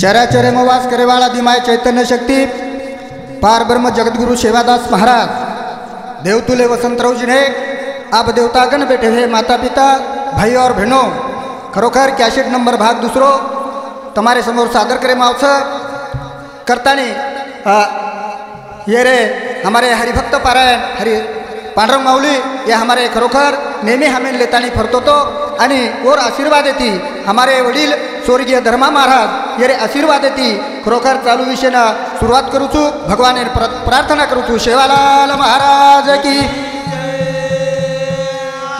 चराचरे वास करेवाळा दिमाय चैतन्य शक्ती पार ब्रह्म जगद्गुरु सेवादास महाराज देवतुले वसंतराव जिने आप देवतागण बेटे हे माता पिता भाई और बहनों खरोखर कॅशेट नंबर भाग दुसरो તમારે સમોર સાદર કરવામાં આવશે કરતાની અ, ये रे हमारे हरिभक्त पारायण हरि पांडुरंग माऊली हे हमारे खरोखर नेहमी हमें लेतानी फरतो तो आणि और आशीर्वाद येती हमारे वडील स्वर्गीय धर्मा महाराज ये आशीर्वाद येती खरोखर चालू विषयनं सुरुवात करू छू भगवान प्रार्थना करू छू शेवालाल महाराज की.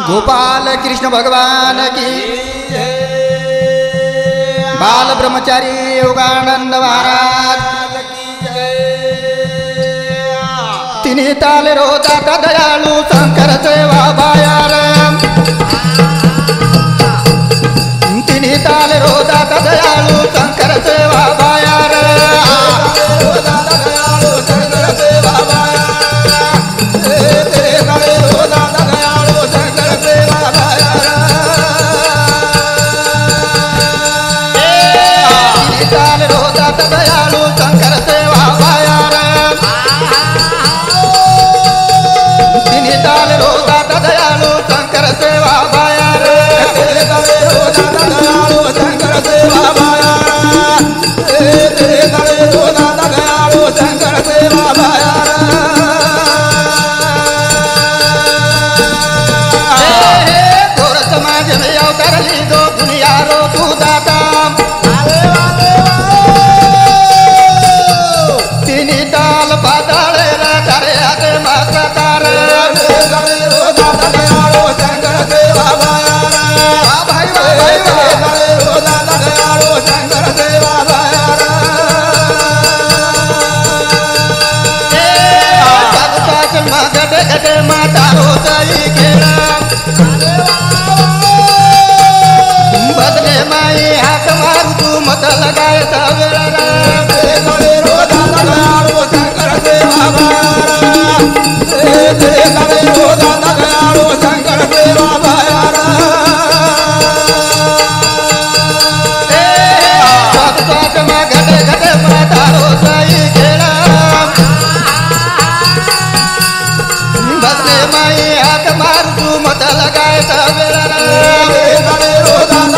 गोपाल कृष्ण भगवान की. बाल ब्रह्मचारी योगानंद महाराज तिन्ही ताल रोजाचा दयाळू शंकर सेवा बायार तिन्ही ताले रोजाचा दयाळू शंकर सेवा बायार. तिन्ही ताले रोजाचा दयाळू शंकर सेवा तिन्ही दयाळू शंकर सेवा बायार गोर माता रोजाई खेळा बदले माई हात मारू तू मत लगायचा वेळा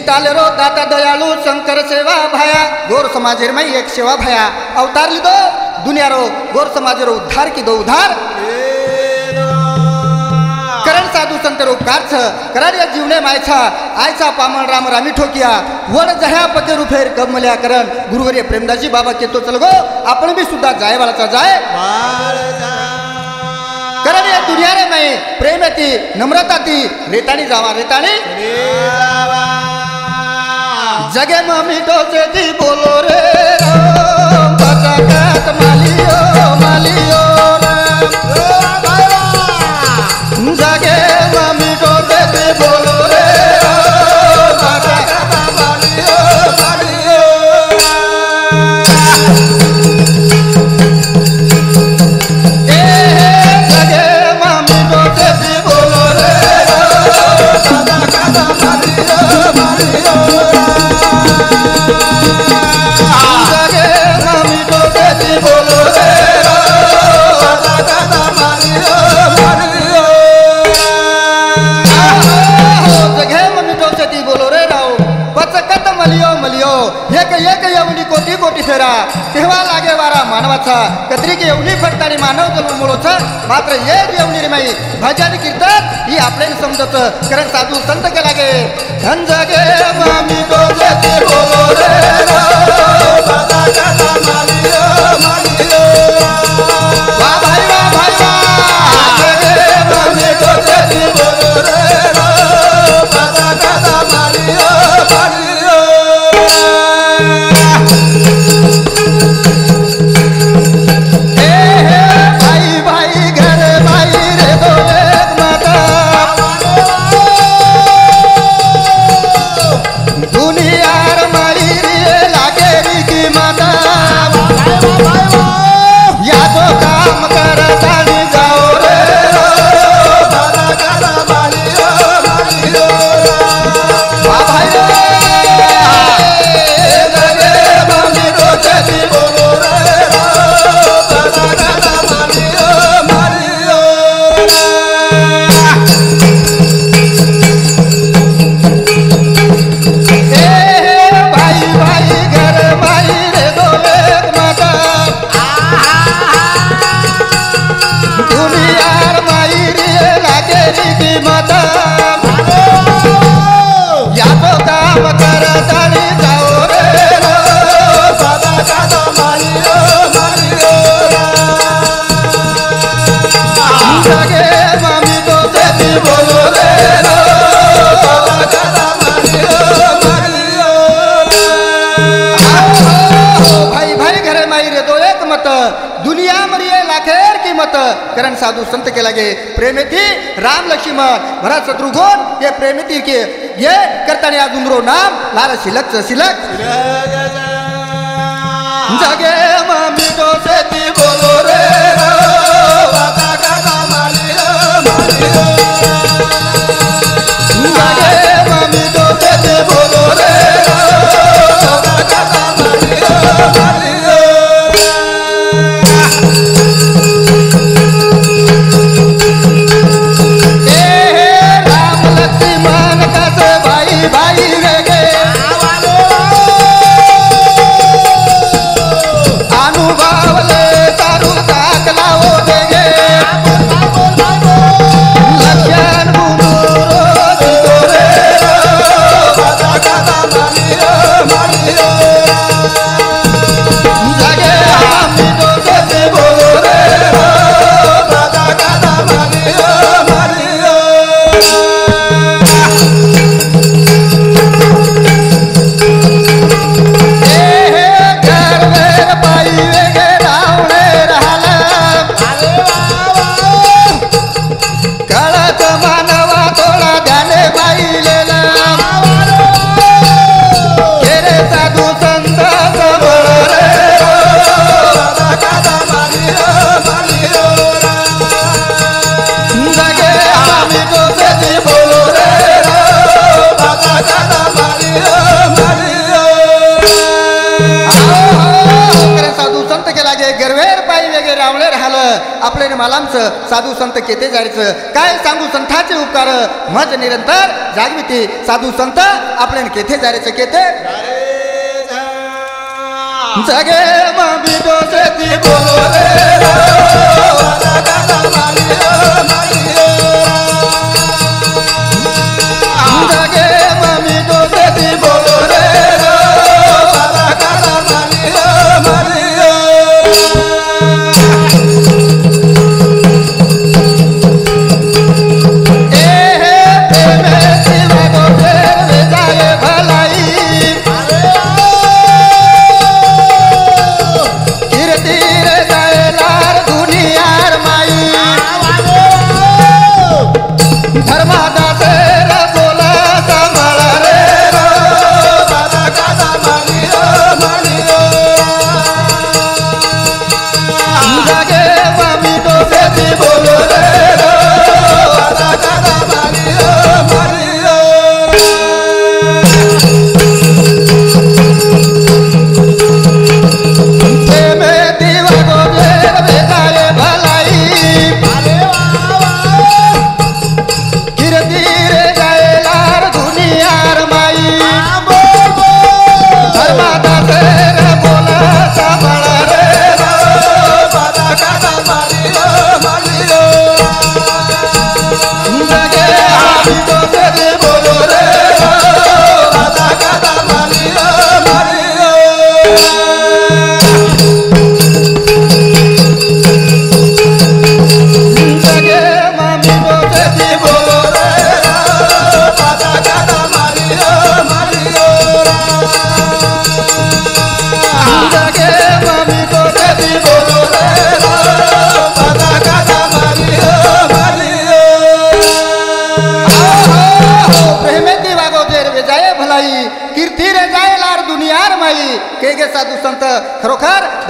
दिनी तालेरो दाता दयाळू शंकर सेवा भाया। गोर समाजेर में एक सेवा भाया। अवतार लिदो दुनिया रो गोर समाजेर उद्धार की दो उद्धार करण साधू संत उपकार छ करार या जीवने मायछा आयचा पामण राम रामी ठोकिया। वड जह्या पके रुफेर कब मल्या करण। गुरुवर्य प्रेमदाजी बाबा केतो चल गो। आपण बी सुद्धा जाय वालाचा जाय। करण या दुनिया रे मै प्रेम ती नम्रता ती रेताणी जावा रेताणी जगे में मिठो से दी बोलो रे राम बचकत मालियो मालियो राम राम येवणी कोटी फेरा. तेव्हा लागे वारा मानवाचा. कत्रिके एवढी फटतानी मानव जन्म मुळोच मात्र एक येवणी रे माई भजन कीर्तन ही आपल्याला समजत. कारण साधू संत के लागे. धन जगे मम्मी तो देती बोलो रे राव. प्रेमेती राम लक्ष्मण. भरत शत्रुघ्न ये प्रेमेती के ये करताने अजून नाम लाल शिलक शिलक जगे मामी तो बोलो रे. साधू संत केते जायचं. काय सांगू संतांचे उपकार? मज निरंतर जागविती. साधू संत आपले केथे जायचं केते? जगे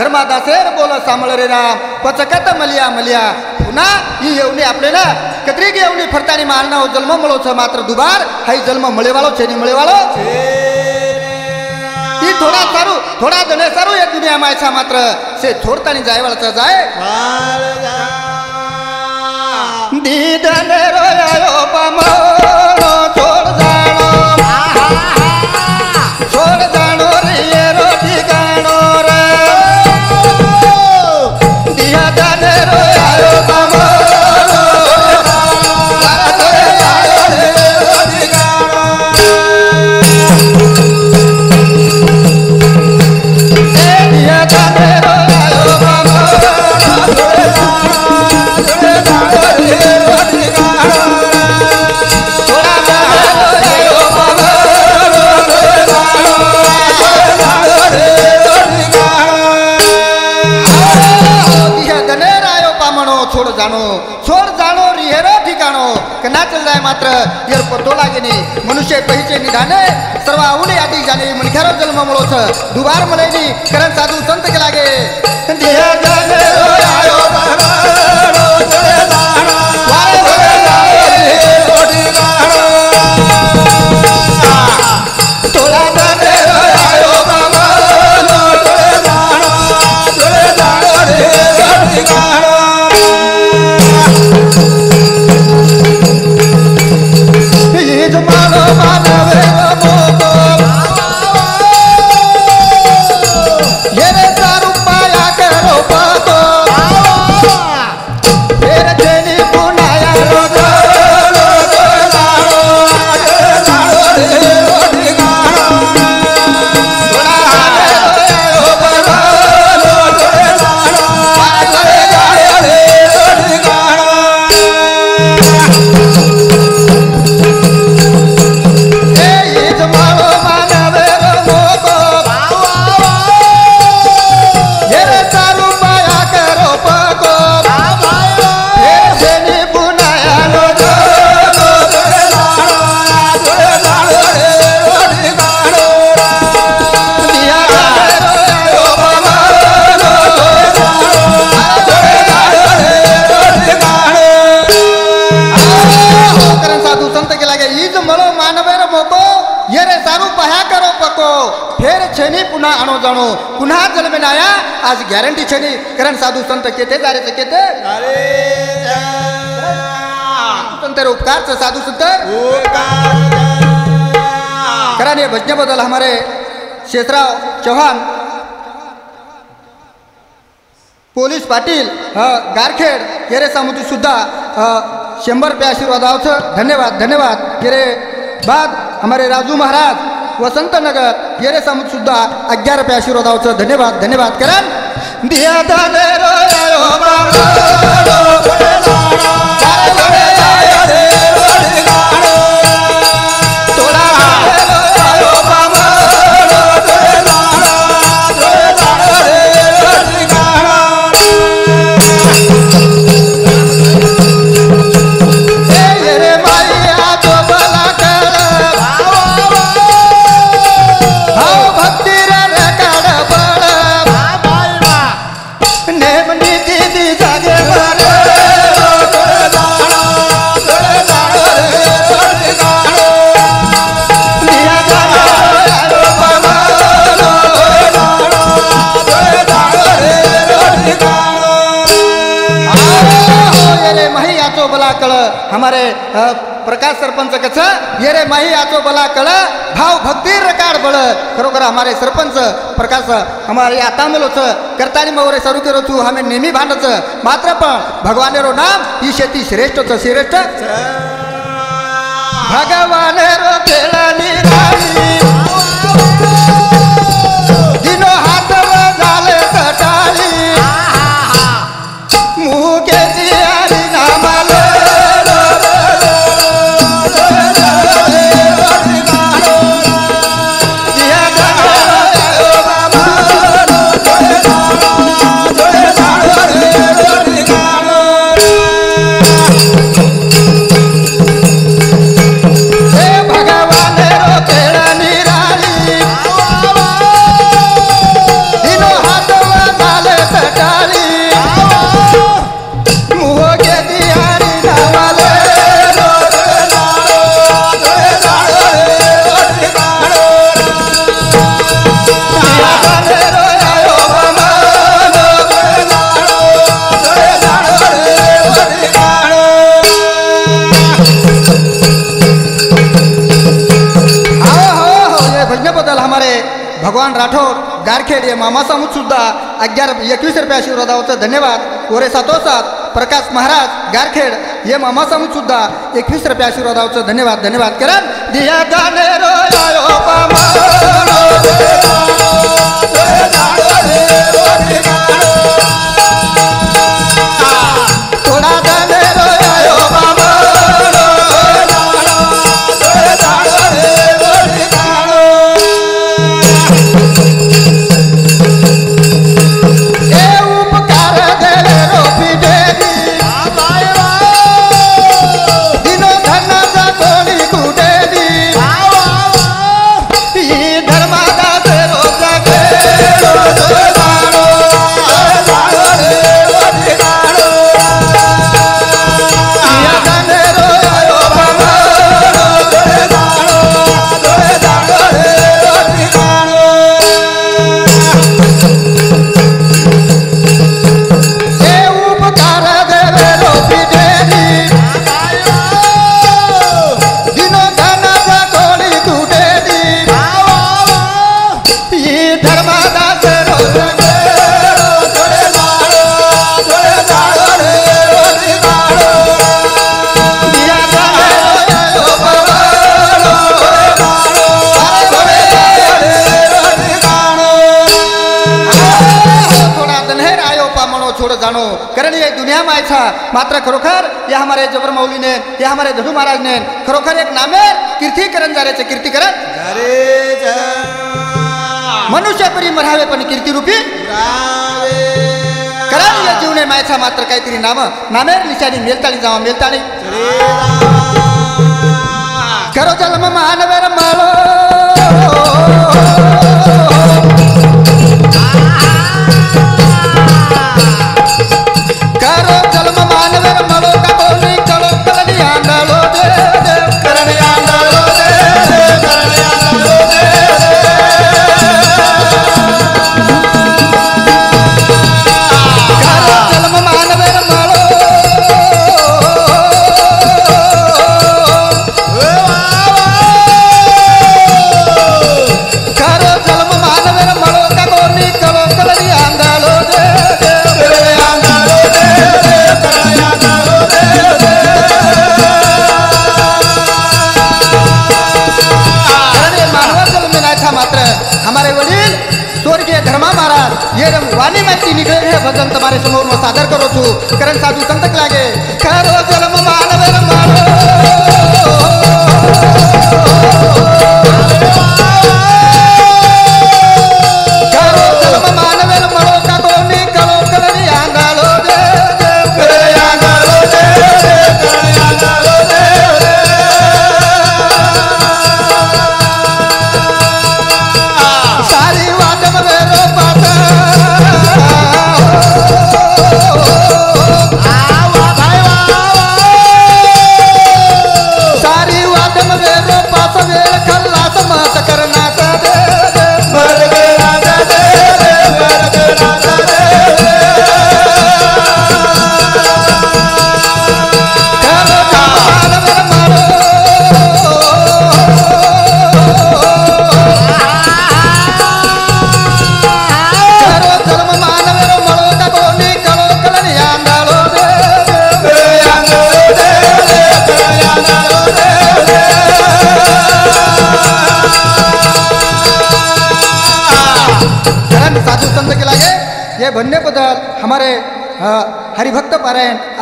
धर्मादासेर बोल सांभळ रे राम. पचकत मलिया मलिया. पुन्हा ही येवणी आपल्याला कत्री येवणी फरतानी मारणा हो जन्म मळो छ मात्र दुबार. हाई जन्म मळेवाळो छेनी मळेवाळो ती थोडा सारू थोडा दणे सारू या दुनिया मायचा मात्र. से छोडतानी जायवाळचा जाय. दीदने रोयायो पामो मात्र येर पतो लागेने. मनुष्य पहिचे निधाने सर्व आवडे आधी जाणे. मनख्यारो जन्म मुळोच दुबार मळेनी करण साधू संत के लागे क्षणी. कारण साधू संत केते जारेचं केते. संत उपकारचं साधू संत. कारण हे भजनेबद्दल हमारे शेषराव चव्हाण पोलीस पाटील गारखेड हेरे सामुती सुद्धा अ, शंभर रुपये आशीर्वादावचं धन्यवाद धन्यवाद. हेरे बाद हमारे राजू महाराज वसंत नगर येरे सामुत सुद्धा अग्यार रुपये आशीर्वादावचं धन्यवाद धन्यवाद. करण दिया दादे रो आयो हमारे प्रकाश सरपंच कसं येरे माही याचो बला कळ भाव भक्ती रकाड बळ खरोखर हमारे सरपंच प्रकाश हमारे आता मुलोच करतानी मवरे सरू करो तू हमें नेहमी भांडच मात्र पण भगवानेरो नाम ही शेती श्रेष्ठच श्रेष्ठ। भगवानेरो केळणी राणी गारखेड सुद्धा अग्यार एकवीस रुपये आशीर्वादावचं धन्यवाद. कोरे सातोसात प्रकाश महाराज गारखेड हे मामासामूत सुद्धा एकवीस रुपये आशीर्वादावचं धन्यवाद धन्यवाद. करा दिया गाणे रो मात्र खरोखर ये हमारे जबर मौली ने ये हमारे धडू महाराज ने खरोखर एक नामे कीर्ती करण जारेचे कीर्ती करण मनुष्य परी मरावे पण कीर्ती रूपी। कारण या जीवने मायचा मात्र काहीतरी नाम नामेर निशाणी मेलताळी जावा मेलताळी करो जन्म मानवेर भगवानी मैं तीन गए हैं भजन सादर करो छू। करण साधु संतक लागे।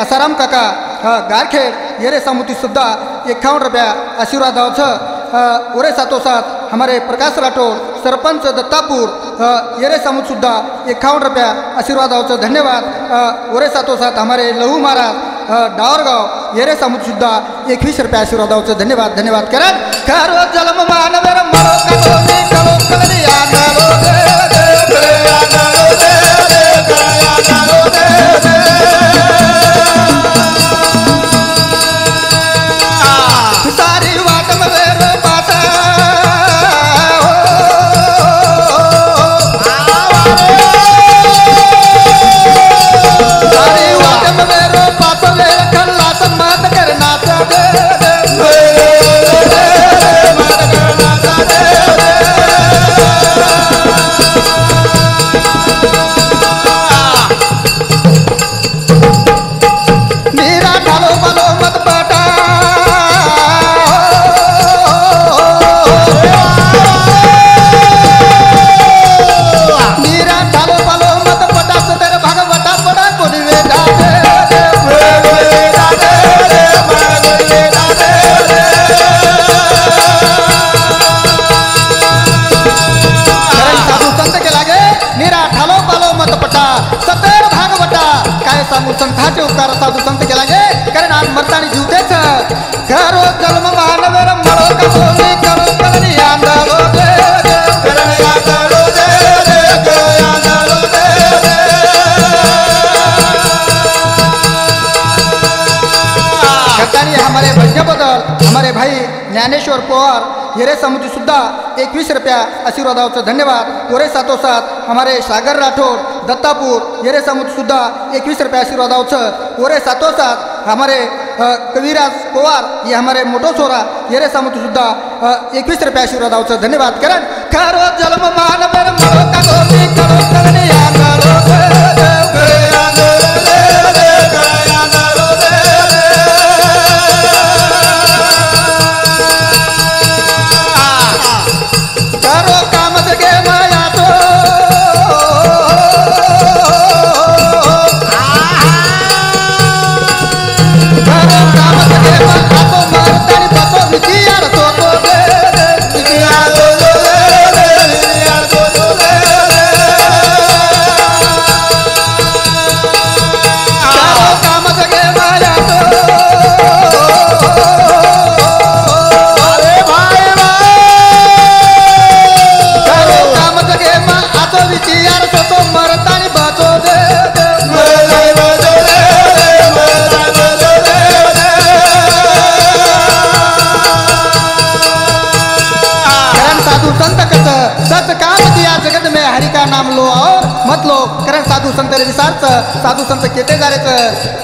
आसाराम काका गारखेड़ ये रे सामुती सुद्धा एकावन्न रुपया आशीर्वादाचं ओरे सातोसात हमारे प्रकाश राठोड सरपंच दत्तापूर येरे सामूद सुद्धा एकावन्न रुपया आशीर्वादाचं धन्यवाद ओरे सातोसात हमारे लहू महाराज डावरगाव येरे सामूद सुद्धा एकवीस रुपया आशीर्वादाचं धन्यवाद धन्यवाद करा समुद्री सुद्धा एकवीस रुपया आशीर्वादावचं धन्यवाद. गोरे सातोसात हमारे सागर राठौर दत्तापूर येरे समुद्र सुद्धा एकवीस रुपया आशीर्वादावचं गोरे सातोसात हमारे कविराज पवार ये हमारे मोठो सोरा येरे समुद्र सुद्धा एकवीस रुपया आशीर्वादावचं धन्यवाद. कारण खरो जन्म मान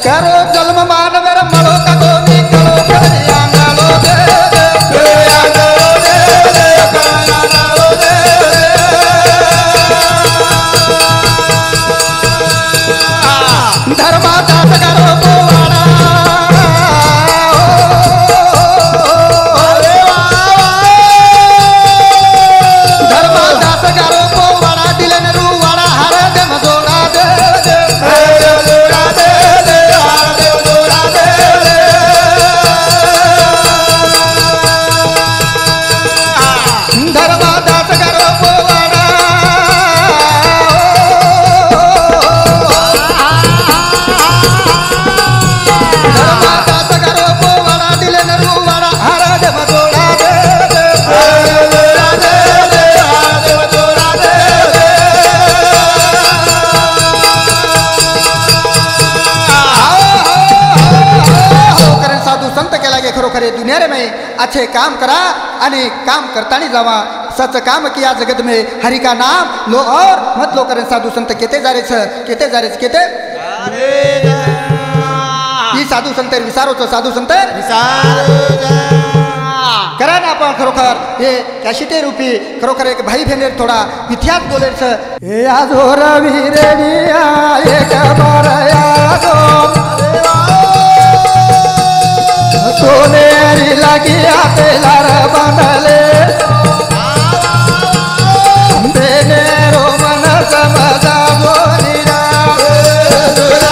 Cara अच्छे काम करा आणि काम करतानी जावा सच काम किया जगत में हरि का नाम लो और मत लो करें साधु संत केते जा रे छ केते जा रे छ, केते ही साधू संत विचारोच साधू संत करा ना आपण खरोखर हे कॅशिटे रूपी खरोखर एक भाई बहिणीर थोडा इतिहास बोलेल छ हे आजोर वीरेनिया एक बार यादो सोनेरी लागी आतेला र बांधले. बेने रो मन समजा बोलिरा आजोर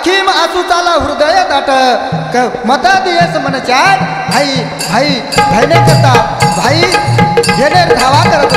अखिम आसू चाला हृदय दाट क मता दियस मन चाट भाई भाई भाईने करता भाई घेणे धावा करत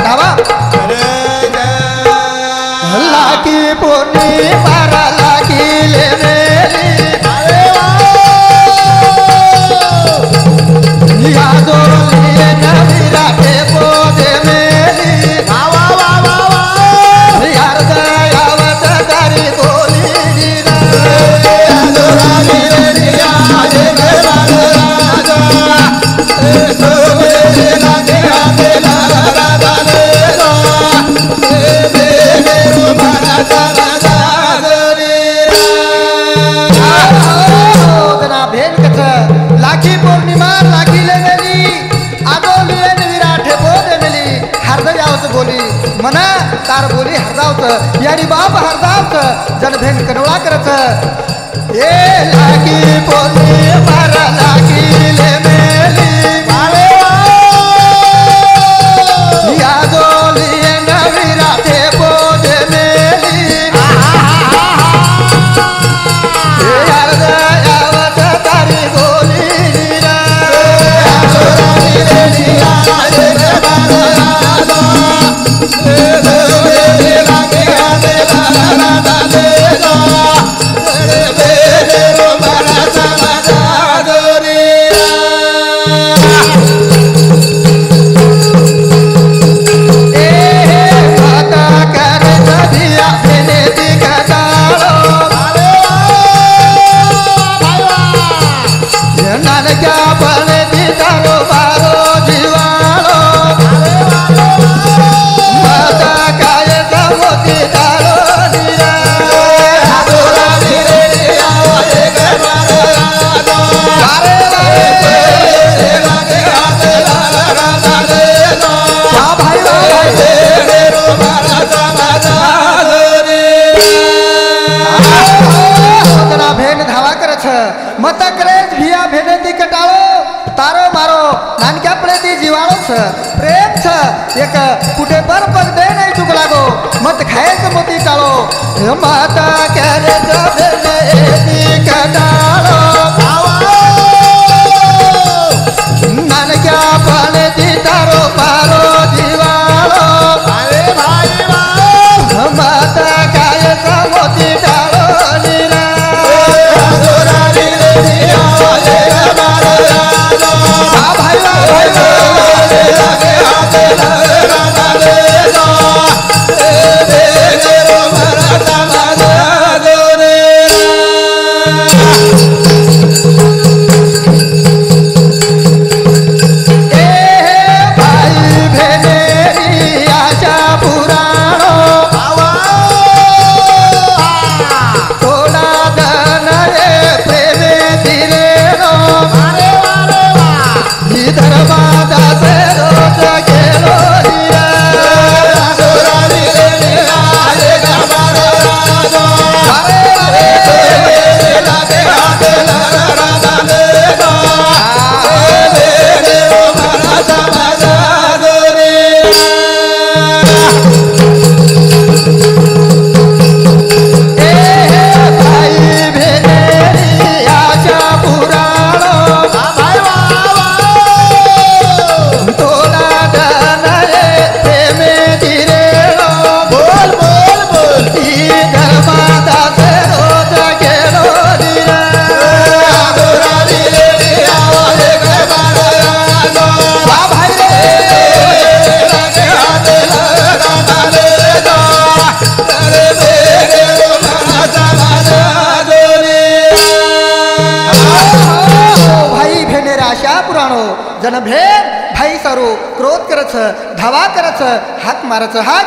तार बोली हरदावत याडी बाप हरदावत जन भेन कनवळा करत ए लागी बोली मारा लागी ले में भेन धावा करछ मत करेच भिया भेने ती कटाळो तारो मारो. नानक्या पडे ती जीवाळो छ प्रेम छ एक कुठे पर पग दे नाही चुक लागो. मत खायच मोती टाळो. माता करे भेने जनभेद भाई सारो क्रोध करच धावा करच हाक मारच हाक.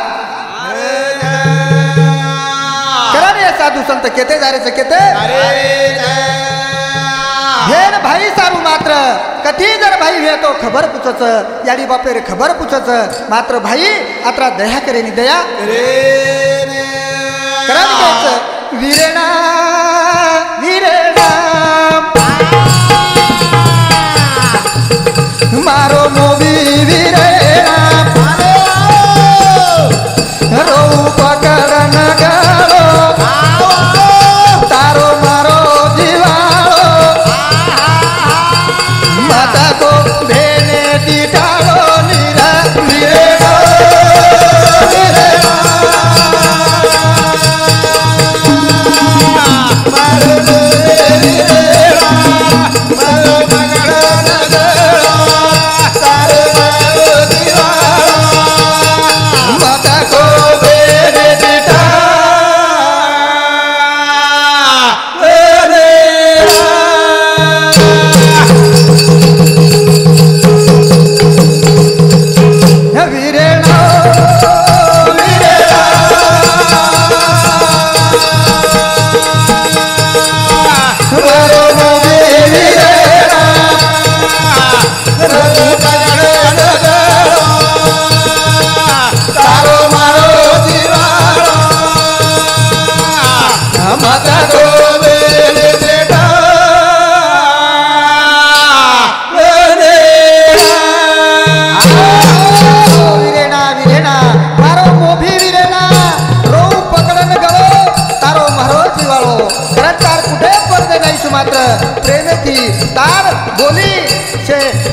कराने साधू संत केते जारेच केते. भेद भाई सारू मात्र कधी जर भाई भेटो खबर पुचच याडी बापे रे खबर पुचच मात्र भाई आता दया करे नि दया वीरणा को भेने दिटारो निरा मिरे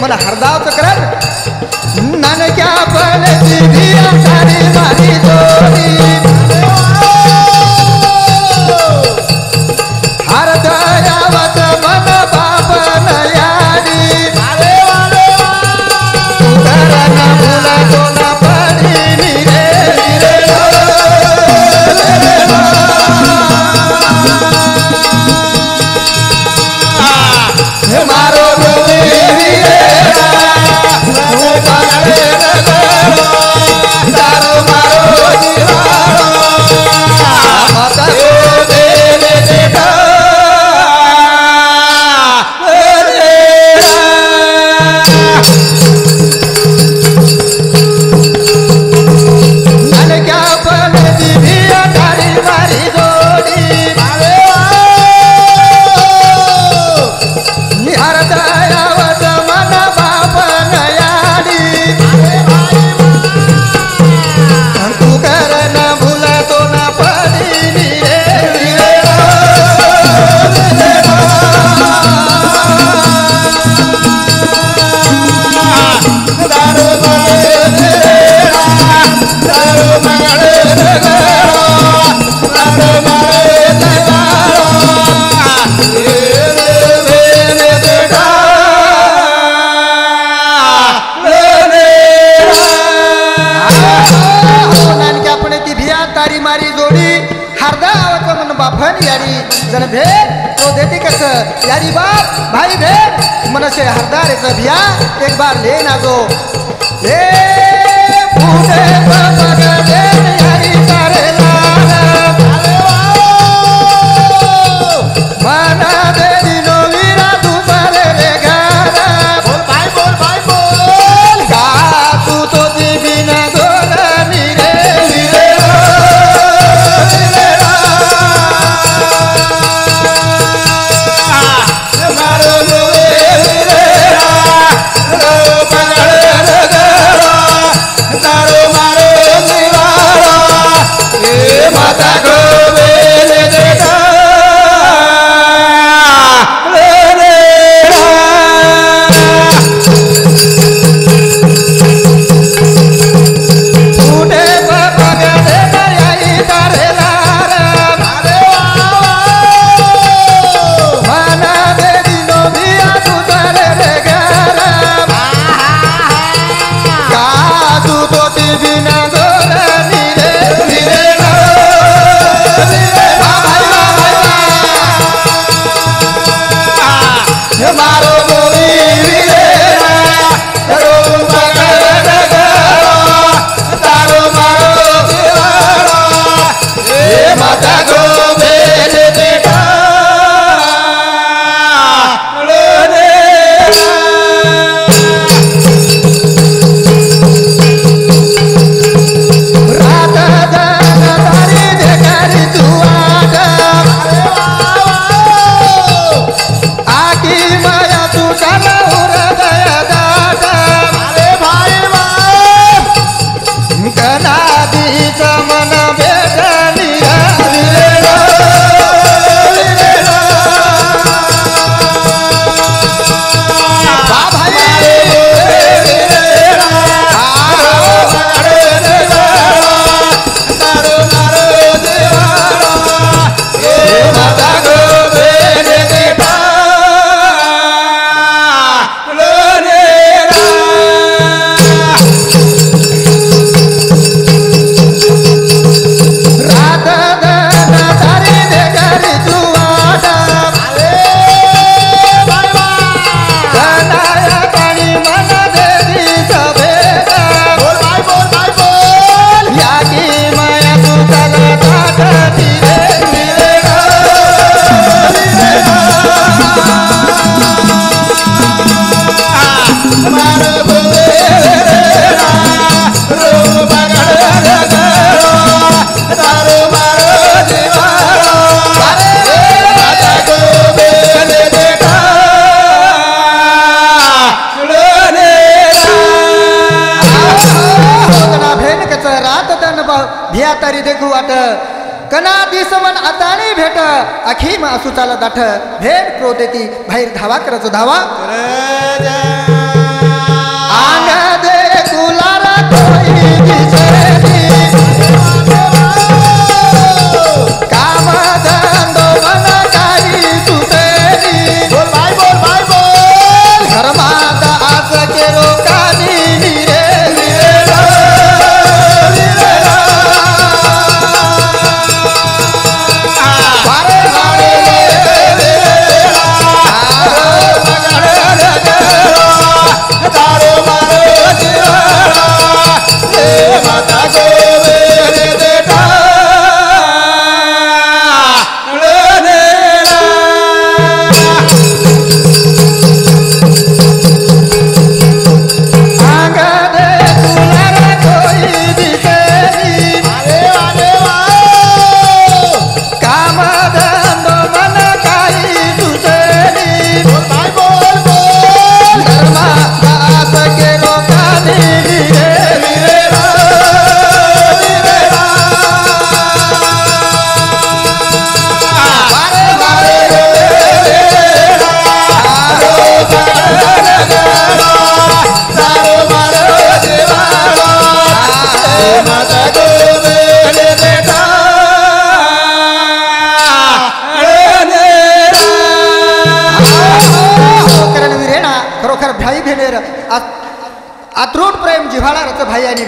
मला हरदाव तक्रार नानक्या पण सिधी सारी माझी यारी बाप भाई बहन मन से हरदार बिया एक बार ले ना जो ले। भीम असुचाला दाठ भेद क्रोधेती बाहेर धावा करच धावा.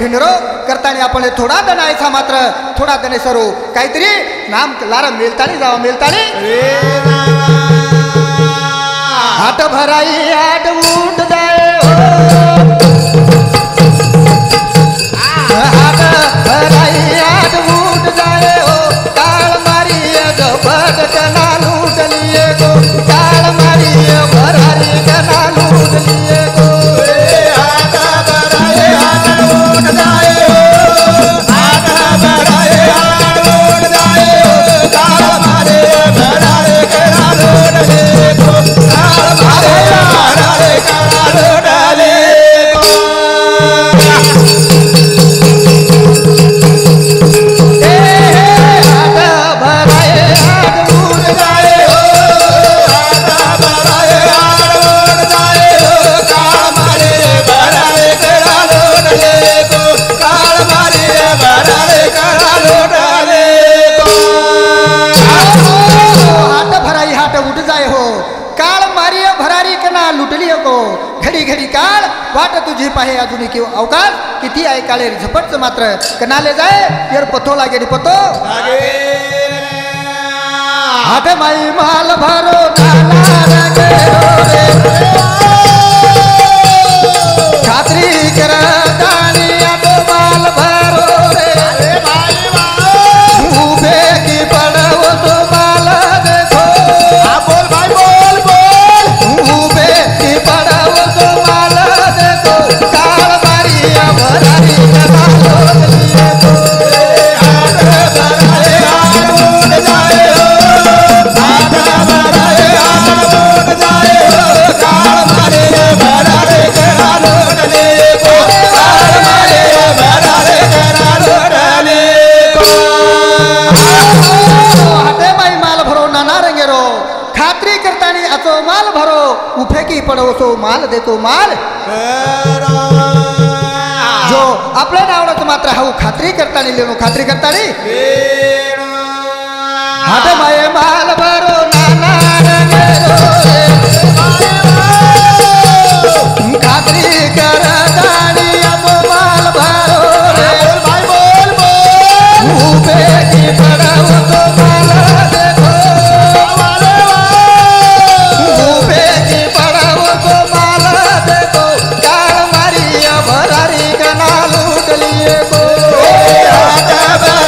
निरोप करताना आपण थोडा दणायचा मात्र थोडा दणे सर। काहीतरी नाम लारा मेलताळी जावा मेलताळी हात भराई आठ उठ जाय हात उठ जाय हो गो काळ भरारी कना पाहे अजून की अवकार किती आहे काळे? झपटच मात्र कनाले जाय. यर पथो लागे पतो हात माई माल भरो माल देतो माल. जो आपल्या नावडाचं मात्र हाऊ खात्री करताना लिहिणू खात्री करता करताना Baba.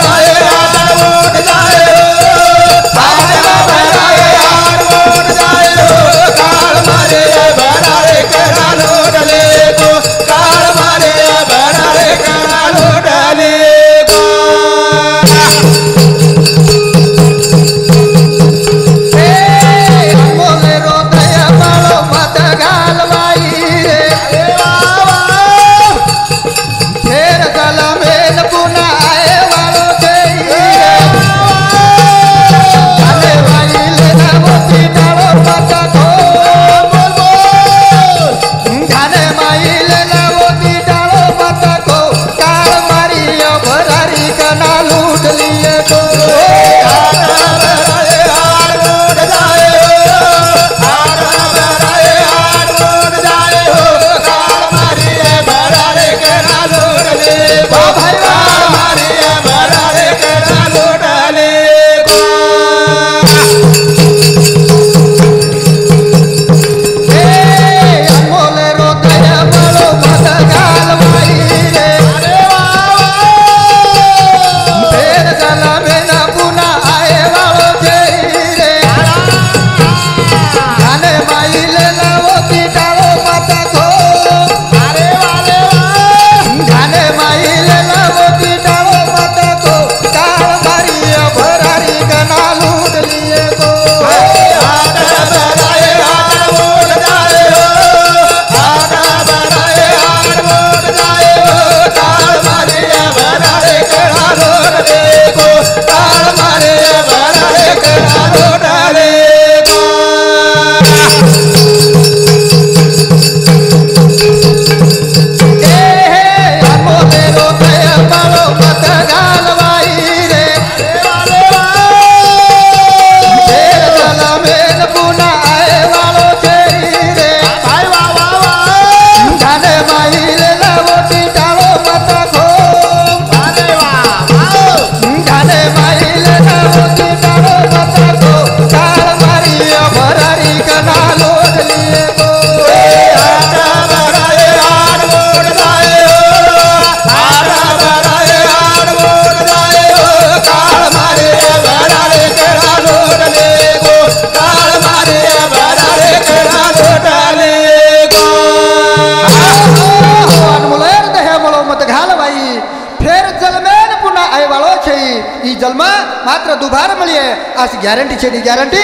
तुम्हाला दुभार मिळीये अशी गॅरंटी छेडी गॅरंटी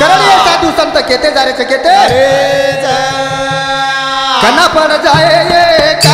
करणे साधू संत केते जायचं केते। कना पण जाय का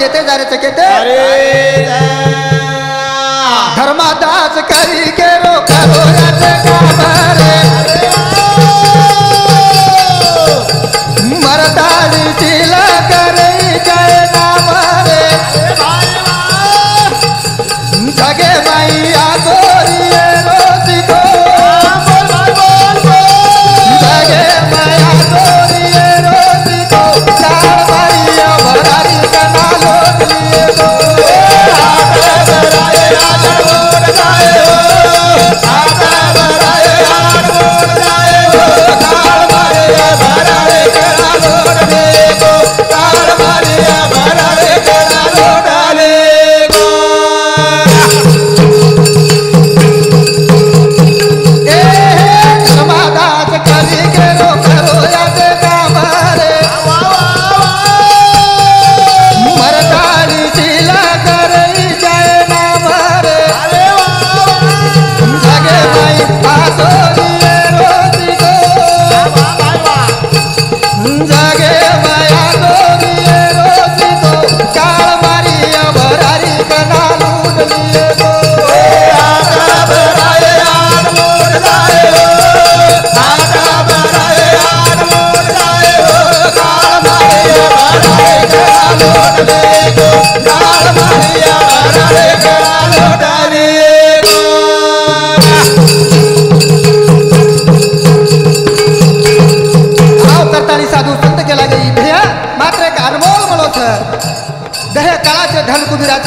केते जारे चे केते. धर्मादास करी केरो करो याचे कामारे मरदानी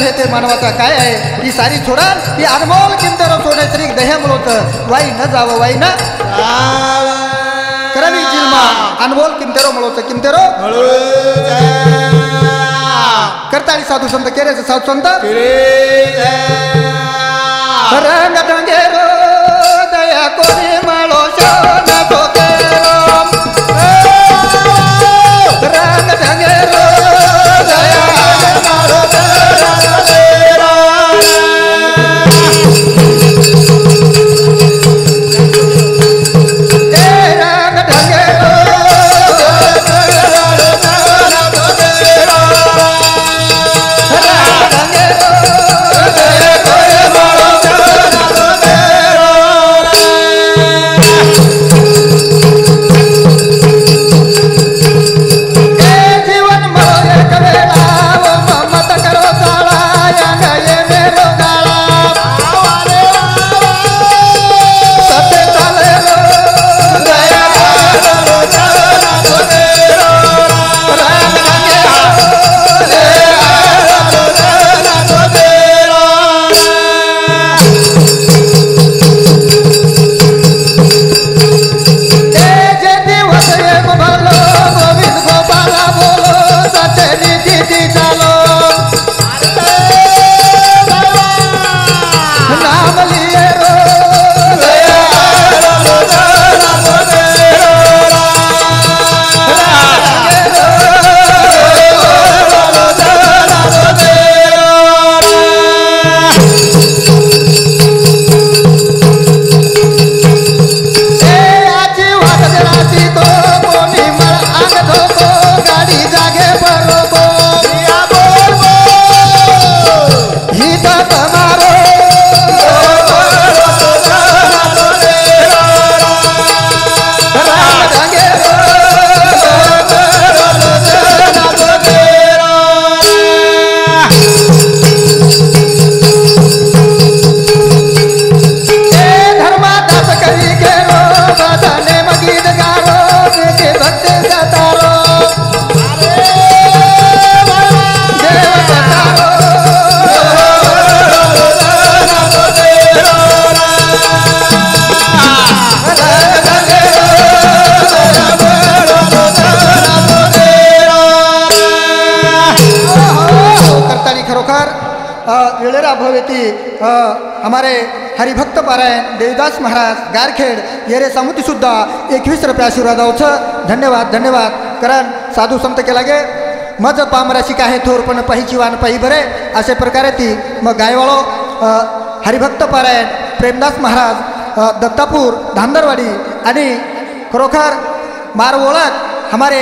धन कुबिराचे ते मानवाचा काय आहे? ही सारी सोडा ही अनमोल किमतेरो सोडे श्री दह्या म्हणत वाई न जावं वाई न करवी जिल्मा अनमोल किमतेरो म्हणत किमतेरो करतानी साधू संत केरे साधू संत. रंग दया कोणी माळो कोकेरो देवदास महाराज गारखेड येरे समितीसुद्धा एकवीस रुपये आशीर्वादावचं धन्यवाद धन्यवाद. कारण साधू संत केला गे. मज पामराशी काय थोर पण पाहिची वान पाही बरे. अशा प्रकारे ती मग गायवाळो हरिभक्त पारायण प्रेमदास महाराज दत्तापूर धांदरवाडी आणि खरोखर मार ओळख हमारे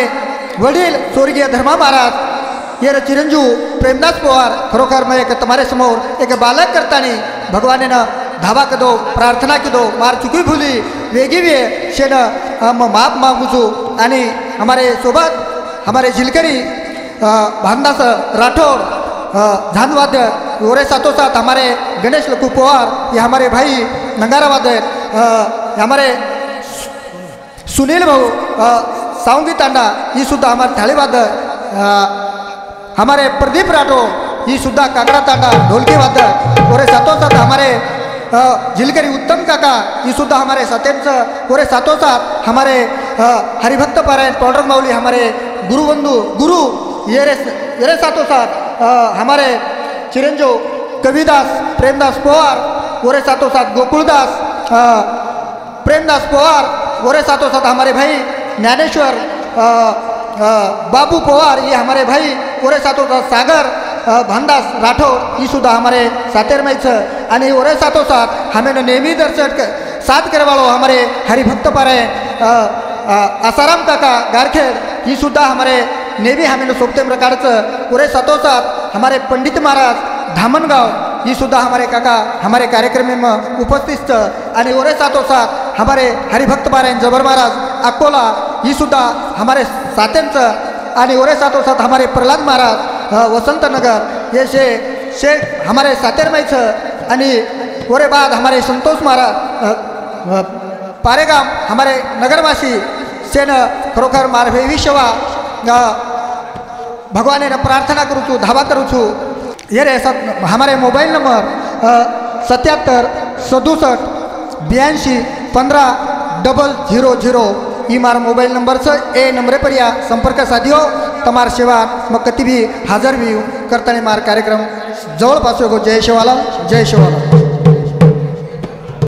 वडील स्वर्गीय धर्मा महाराज ये चिरंजीव प्रेमदास पवार खरोखर मैं एक तुम्हारे समोर एक बालक करतानी भगवानेनं धावा कदो प्रार्थना कदो मार चुकी भूली वेगी वे शेन हम माप छू आणि हमारे सोबत हमारे झिलकरी भानदास राठौर झानवाद्य ओरे साथों साथ हमारे गणेश लकू पवार ये हमारे भाई नंगारावाद हमारे सुनील भाऊ सावंगी तांडा ही सुद्धा हमारे थाळीवादक हमारे प्रदीप राठौर ही सुद्धा काकड़ा तांडा ढोलकी वादक ओरे साथों साथ हमारे अ, उत्तम काका ही सुद्धा हमारे सत्यंच ओरे साथों साथ हमारे हरिभक्त पारायण पौडर माउली हमारे गुरुबंधू गुरु येरे येरे साथों साथ हमारे चिरंजीव कविदास प्रेमदास पवार ओरे साथों साथ गोकुलदास प्रेमदास पवार गोरे साथों साथ हमारे भाई ज्ञानेश्वर बाबू पवार ये हमारे भाई गोरे साथों साथ सागर भानदास राठौर ही सुद्धा हमारे सातेरमाईचं आणि ओरे साथों साथ हमें नेहमी दर्शक साथ करवाळो हमारे हरिभक्त पारे आसाराम काका गारखेड ही सुद्धा हमारे नेहमी हमें सोपते प्रकारचं ओरे साथों साथ हमारे पंडित महाराज धामनगाव ही सुद्धा हमारे काका हमारे कार्यक्रम में उपस्थित छ। आणि ओरे साथों साथ हमारे हरिभक्त पारायण जबर महाराज अकोला ही सुद्धा हमारे साथ्यांचं आणि ओरे साथों साथ हमारे प्रल्हाद महाराज वसंत वसंतनगर ये शे शेख हमारे सातेरमाईचं आणि ओरे बाद हमारे संतोष महाराज पारेगाम हमारे नगरवासी सेन खरोखर मारभेवी सेवा भगवाने प्रार्थना करू छू धावा करू छू। ये रे सत हमारे मोबाइल नंबर सत्याहत्तर सदुसठ ब्याऐंशी पंधरा डबल झिरो झिरो। ई मारा मोबाईल नंबर से ए नंबरे पर या. संपर्क साधियो. तमार सेवा मग कधी भी हाजर भी करताना मार कार्यक्रम जवळपास हो जय शिवाला जय शिवाला